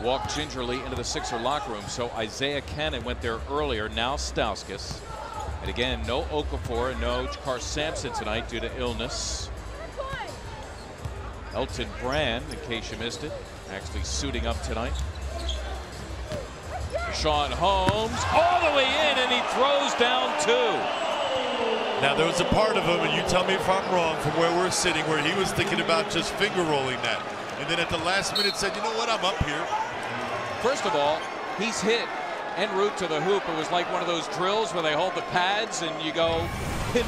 They walked gingerly into the Sixer locker room. So Isaiah Canaan went there earlier. Now Stauskas. And again, no Okafor, no JaKarr Sampson tonight due to illness. Elton Brand, in case you missed it, actually suiting up tonight. Richaun Holmes all the way in, and he throws down two. Now there was a part of him, and you tell me if I'm wrong, from where we're sitting, where he was thinking about just finger rolling that, and then at the last minute said, "You know what? I'm up here." First of all, he's hit en route to the hoop. It was like one of those drills where they hold the pads and you go pin.